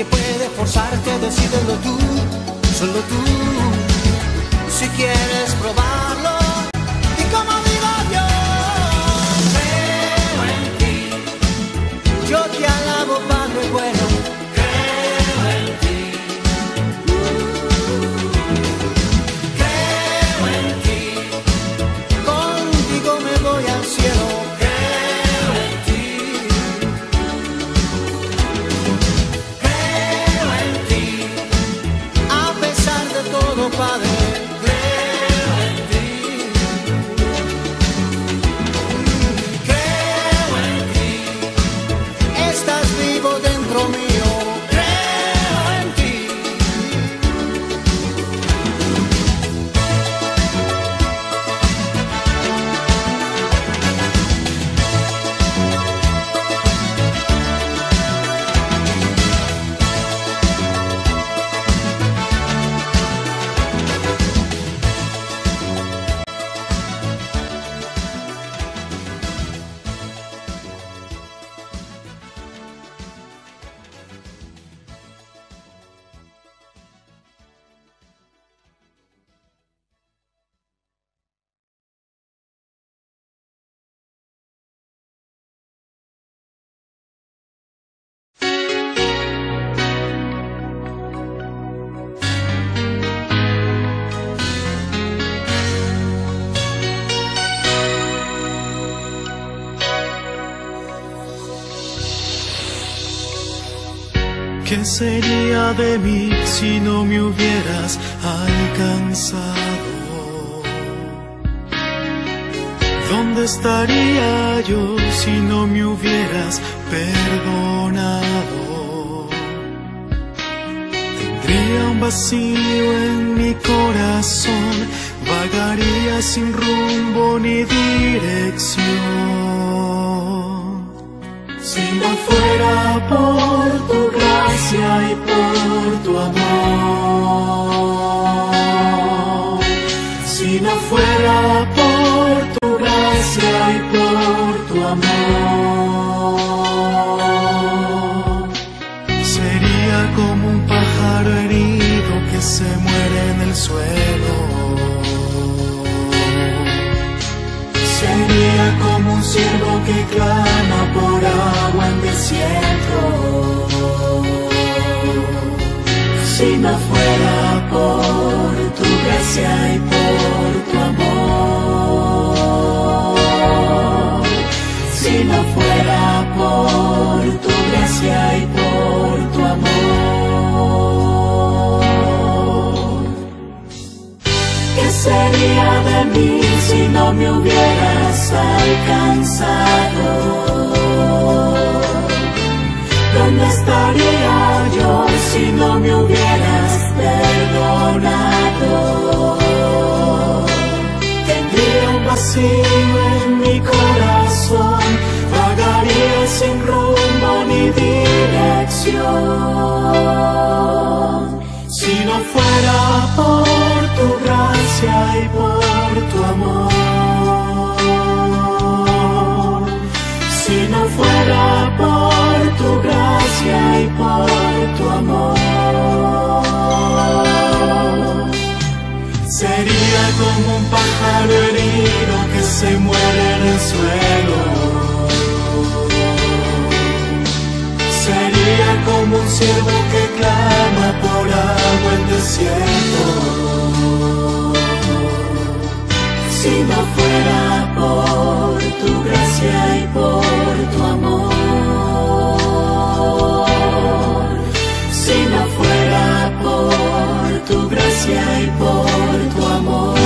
Nadie puede forzarte, decídelo tú, ¿Qué sería de mí si no me hubieras alcanzado? ¿Dónde estaría yo si no me hubieras perdonado? Tendría un vacío en mi corazón, vagaría sin rumbo ni dirección. Si no fuera por tu gracia y por tu amor, si no fuera por tu gracia y por tu amor, sería como un pájaro herido que se muere en el suelo. Sería como un ciervo que clama por Si no fuera por tu gracia y por tu amor. Si no fuera por tu gracia y por tu amor. ¿Qué sería de mí si no me hubieras alcanzado? ¿Dónde estaría yo si no me hubieras perdonado? Tendría un vacío en mi corazón, vagaría sin rumbo ni dirección. Si no fuera por tu gracia y por tu gracia y por tu amor. Sería como un pájaro herido que se muere en el suelo. Sería como un ciego que clama por agua en desierto. Si no fuera por tu gracia y por tu amor. Tu gracia y por tu amor.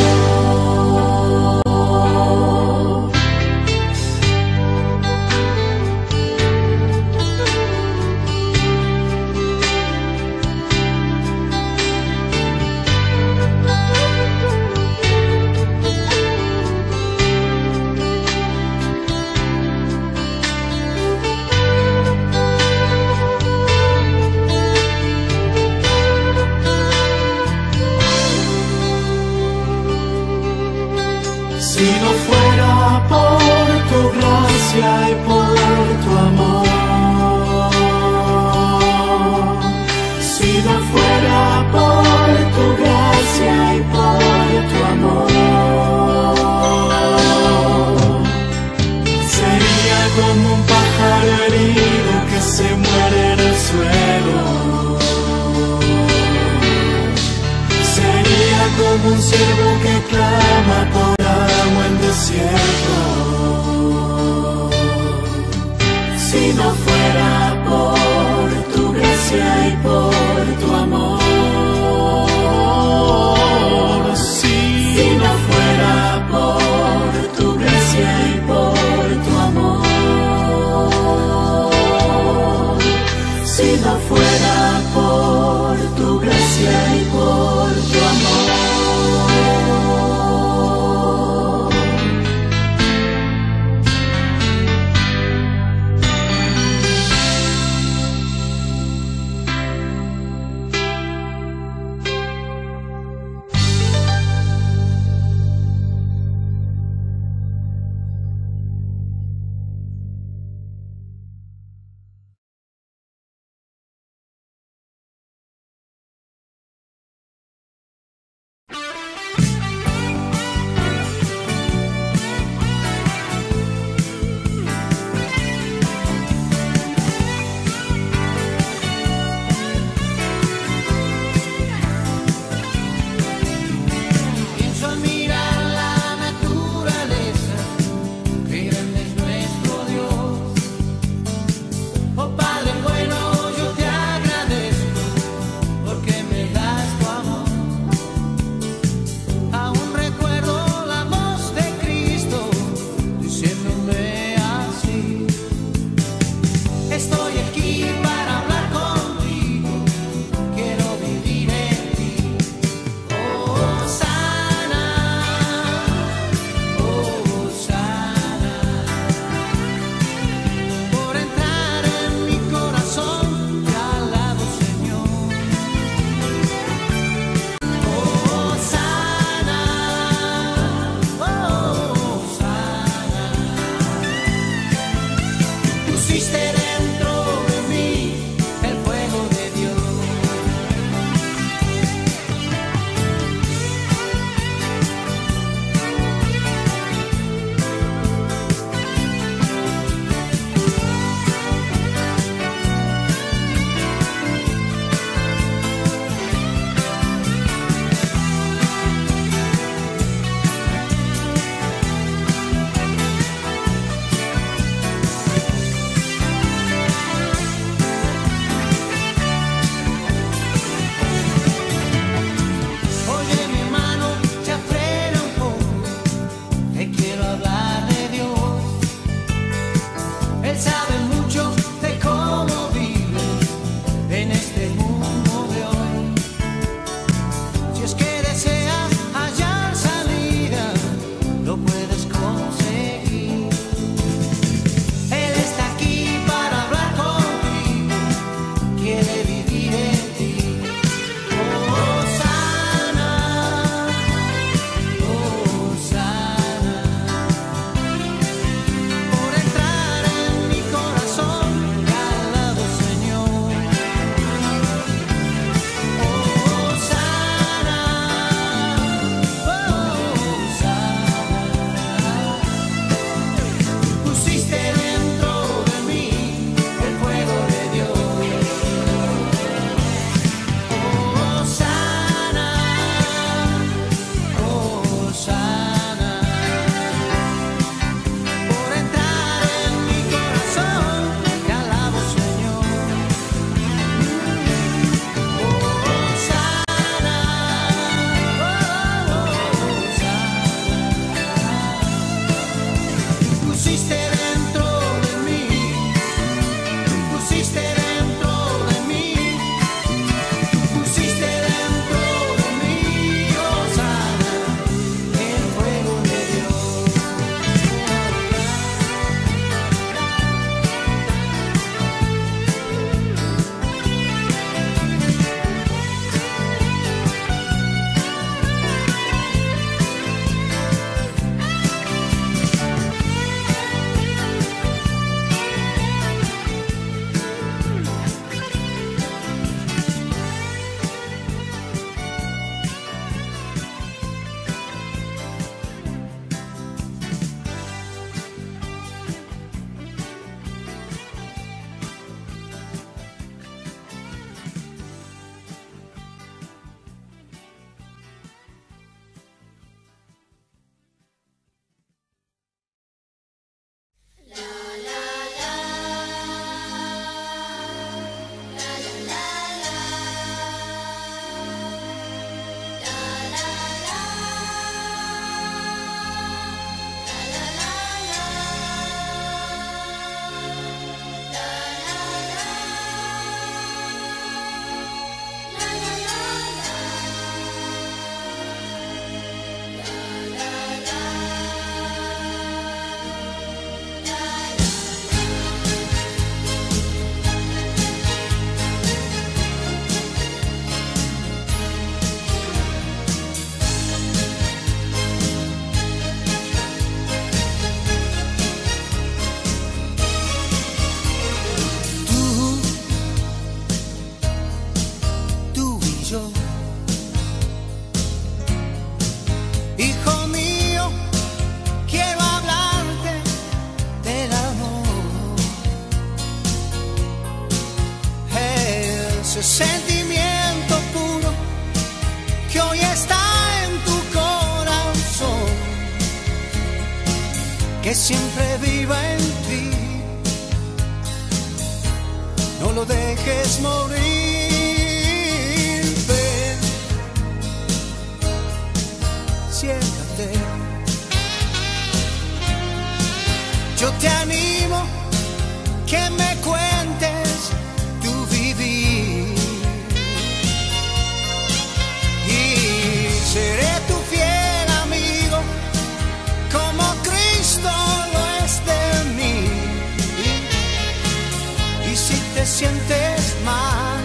sientes mal,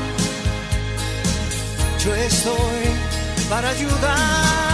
yo estoy para ayudar.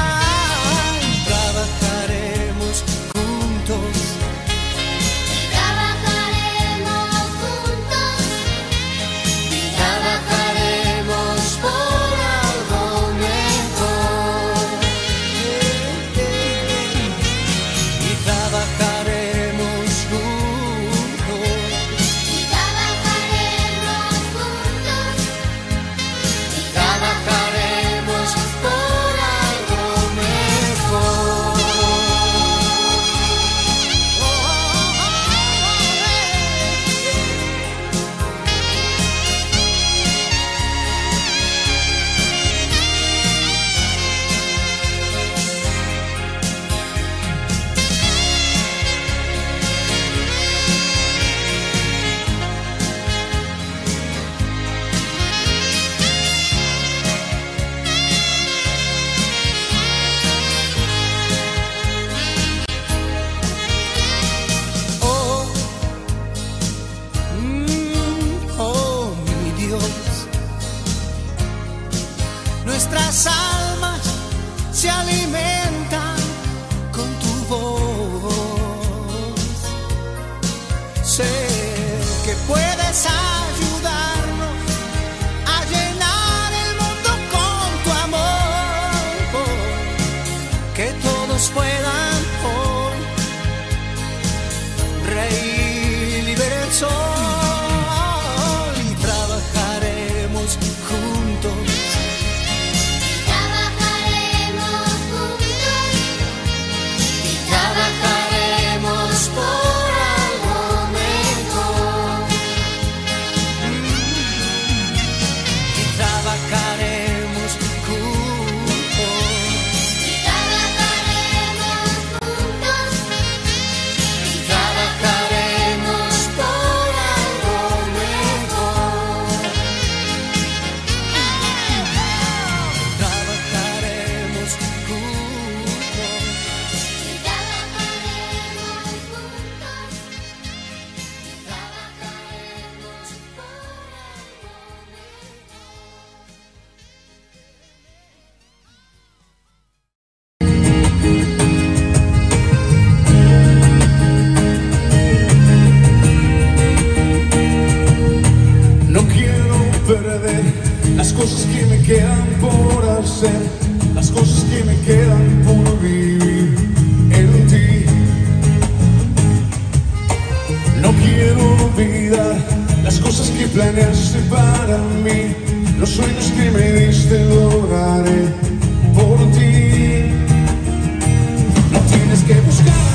say para mí. Los sueños que me diste lograré por ti. No tienes que buscar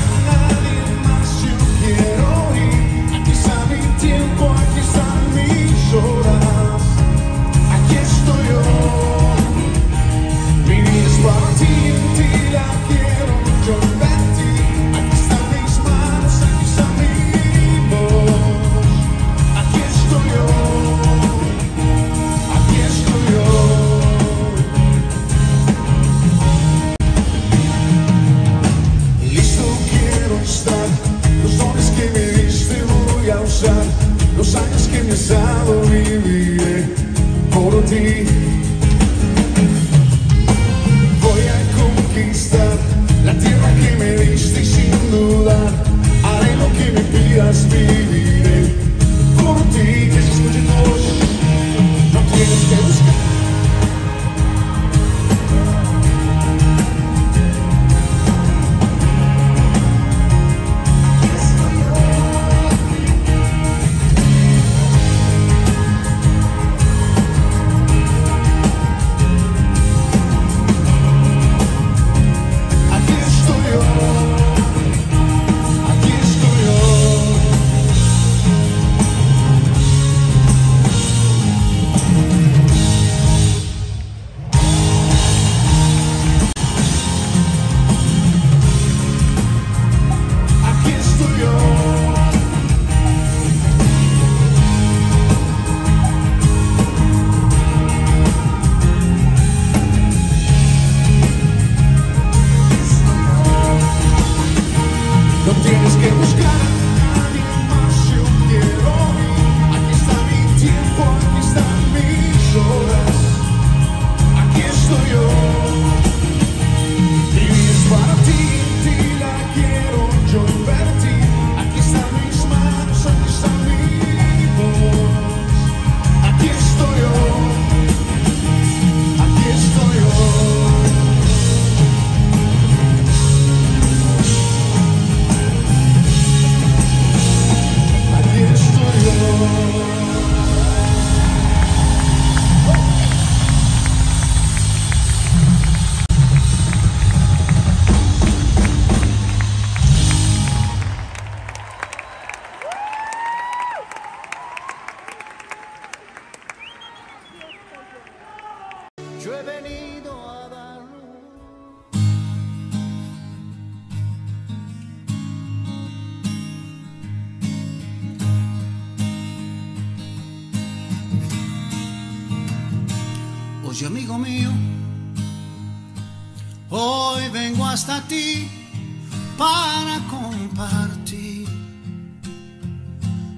para compartir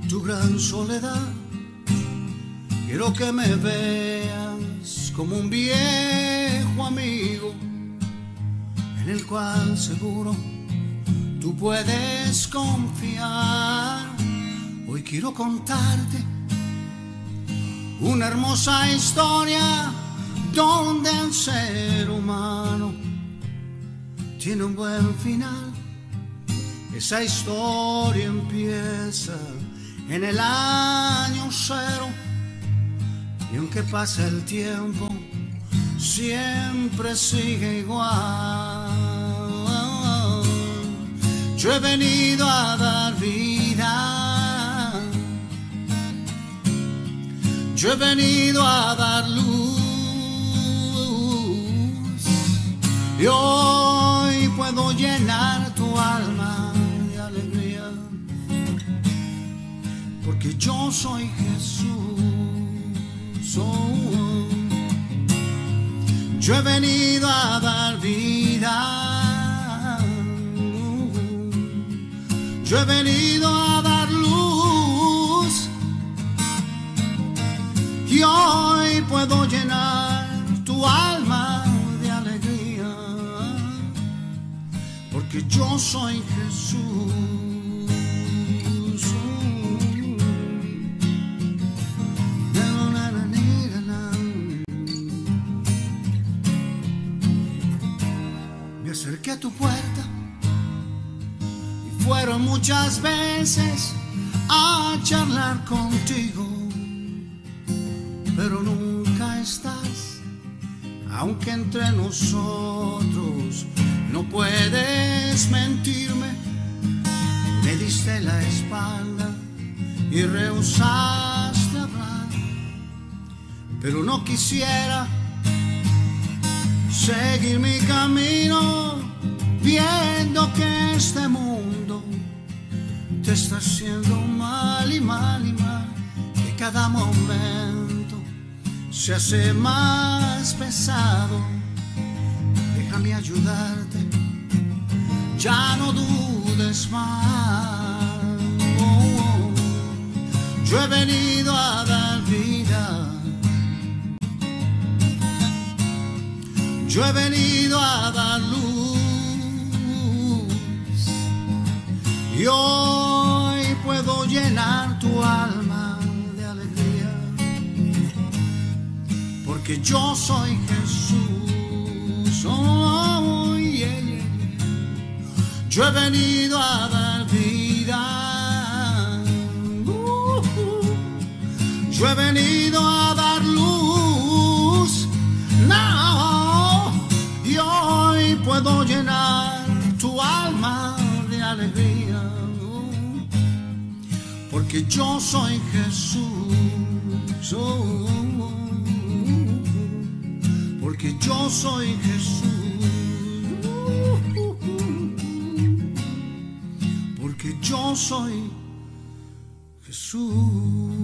tu gran soledad. Quiero que me veas como un viejo amigo en el cual seguro tú puedes confiar. Hoy quiero contarte una hermosa historia donde el ser humano tiene un buen final. Esa historia empieza en el año cero y aunque pase el tiempo, siempre sigue igual. Yo he venido a dar vida. Yo he venido a dar luz. Y hoy puedo llenar Porque yo soy Jesús. Yo he venido a dar vida. Yo he venido a dar luz. Y hoy puedo llenar tu alma de alegría. Porque yo soy Jesús. Muchas veces a charlar contigo, pero nunca estás, aunque entre nosotros no puedes mentirme. Me diste la espalda y rehusaste hablar, pero no quisiera seguir mi camino viendo que este mundo está haciendo mal y mal y mal que cada momento se hace más pesado. Déjame ayudarte ya no dudes más. Yo he venido a dar vida. Yo he venido a dar luz. Y hoy llenar tu alma de alegría, porque yo soy Jesús. Oh, yeah. Yo he venido a dar vida. Uh, uh. Yo he venido a dar luz. No, y hoy puedo llenar porque yo soy Jesús, oh, porque yo soy Jesús, porque yo soy Jesús.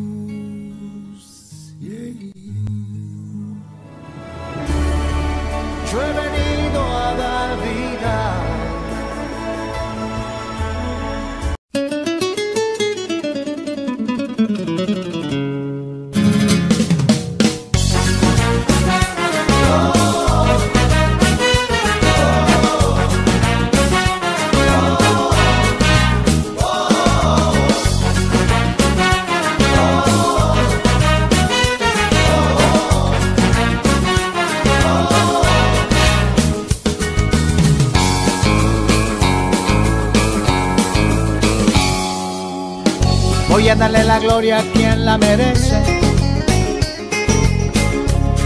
Gloria a quien la merece.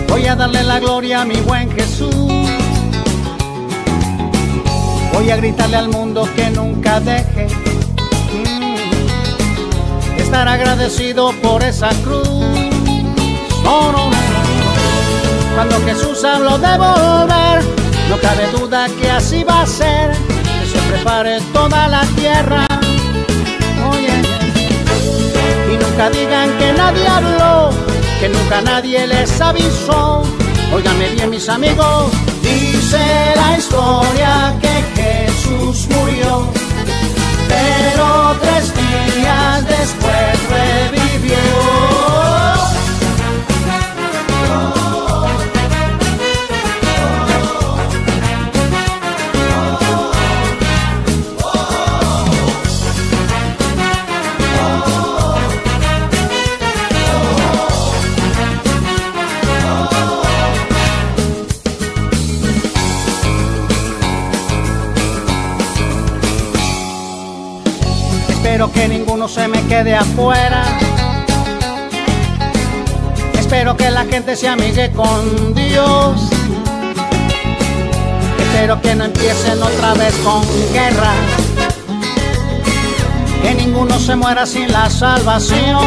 Voy a darle la gloria a mi buen Jesús. Voy a gritarle al mundo que nunca deje estar agradecido por esa cruz. No, no. Cuando Jesús habló de volver, no cabe duda que así va a ser. Que se prepare toda la tierra. Nunca digan que nadie habló, que nunca nadie les avisó. Óigame bien mis amigos, dice la historia que Jesús murió, pero tres días después revivió. Espero que ninguno se me quede afuera. Espero que la gente se amigue con Dios. Espero que no empiecen otra vez con guerra. Que ninguno se muera sin la salvación.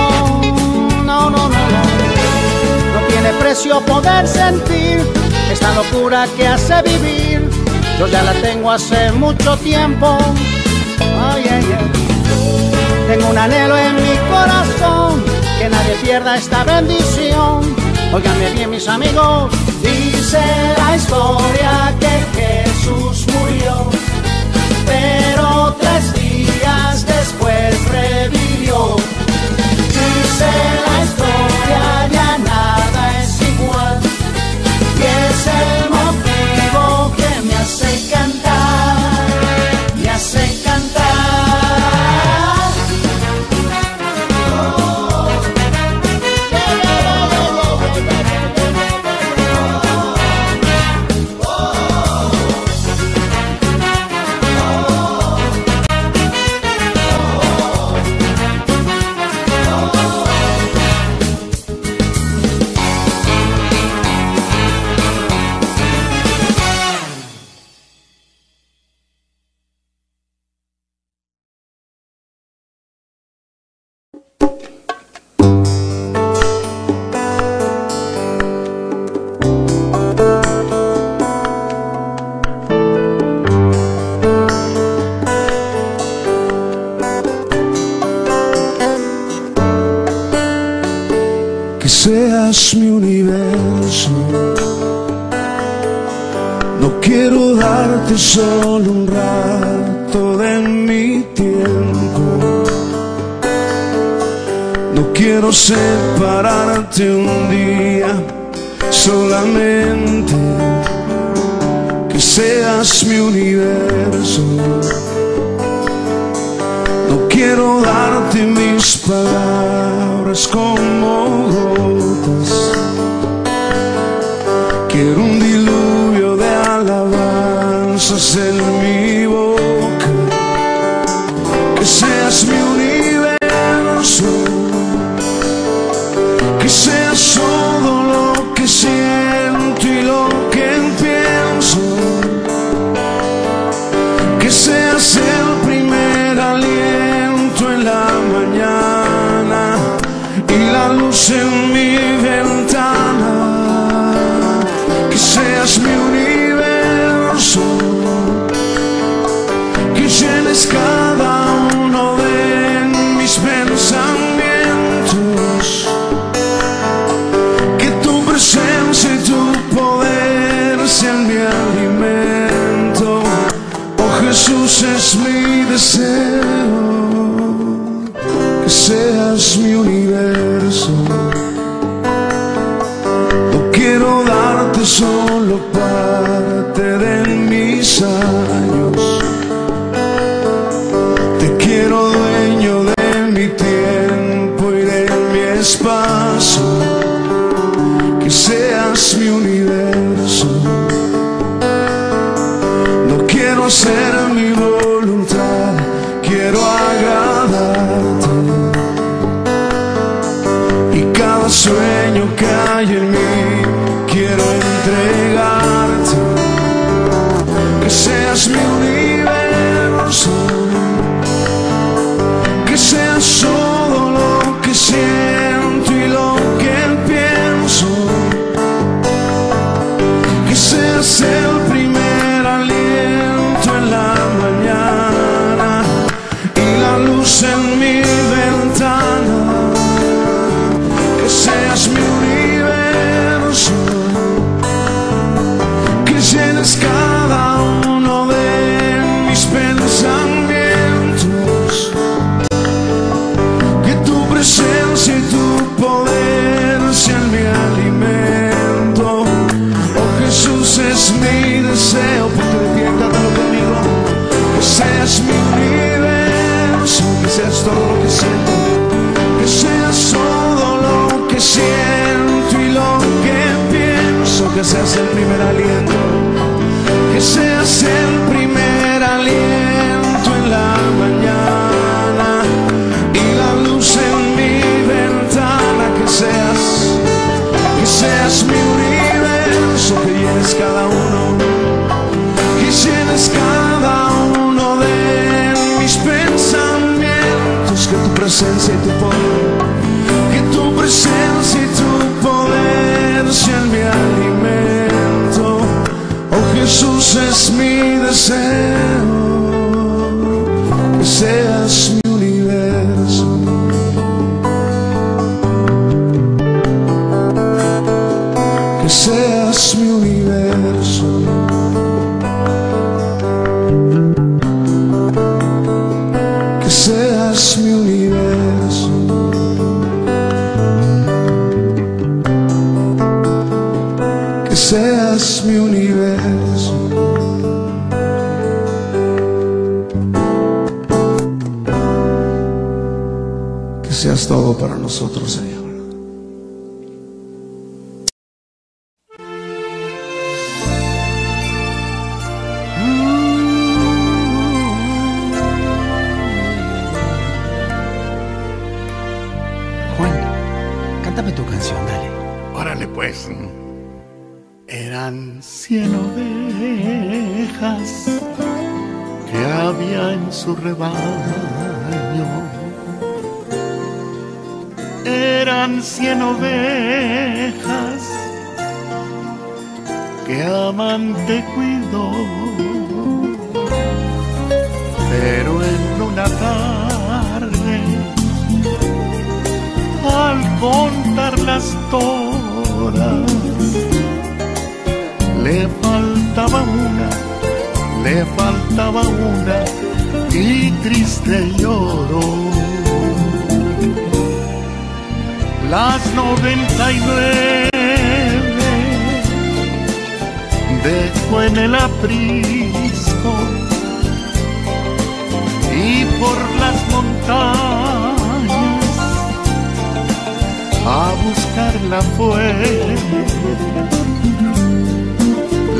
No, no, no, no. Tiene precio poder sentir esta locura que hace vivir. Yo ya la tengo hace mucho tiempo. Ay, ay, ay. Tengo un anhelo en mi corazón, que nadie pierda esta bendición. Óiganme bien mis amigos, dice la historia que quiero darte mis palabras como gotas. cae en mí. Es mi deseo, le faltaba una, le faltaba una y triste lloró. Las noventa y nueve dejó en el aprisco y por las montañas a buscarla fue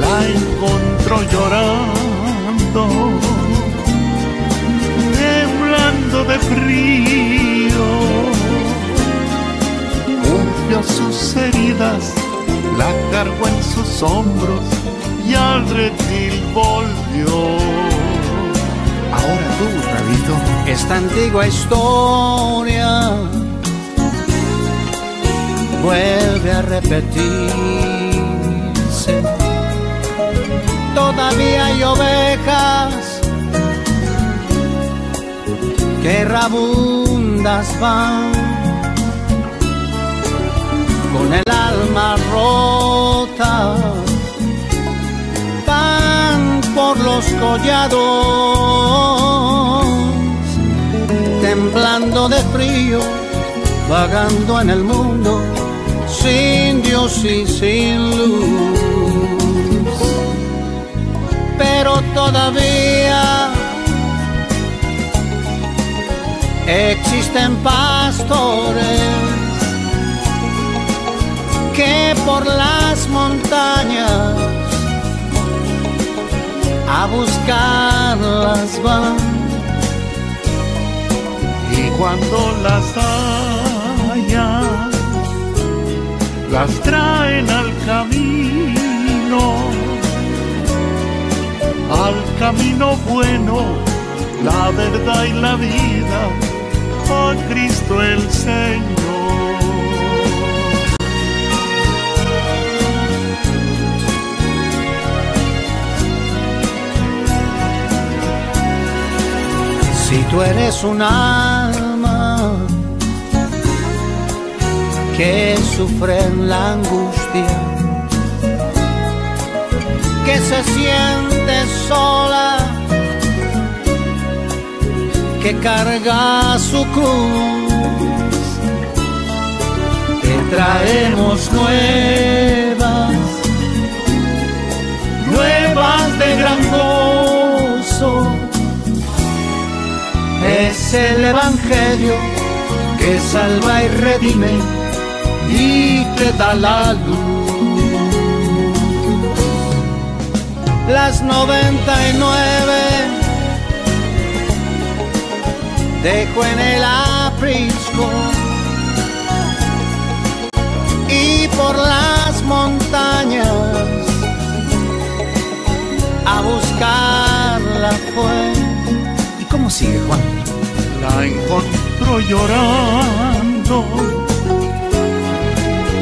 la encontró llorando, temblando de frío. Ungió sus heridas, la cargó en sus hombros y al redil volvió. Ahora tú, Rabito. Esta antigua historia vuelve a repetirse. Todavía hay ovejas que rabundas van con el alma rota. Van por los collados, temblando de frío, vagando en el mundo, sin Dios y sin luz. Pero todavía existen pastores que por las montañas a buscarlas van. Y cuando las haya, las traen al camino, al camino bueno, la verdad y la vida, a Cristo el Señor. Si tú eres un alma que sufre en la angustia, que se siente sola, que carga su cruz, te traemos nuevas, nuevas de gran gozo es el Evangelio que salva y redime y te da la luz. Las 99 dejo en el aprisco y por las montañas a buscarla fue. ¿Y cómo sigue Juan? la encontró llorando,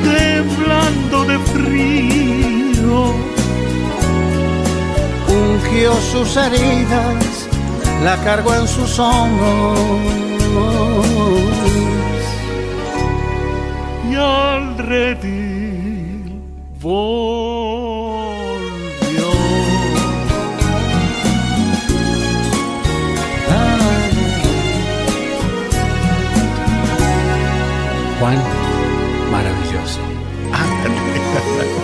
temblando de frío, ungió sus heridas, la cargó en sus hombros. y al redil volvió. Juan, maravilloso. suficiente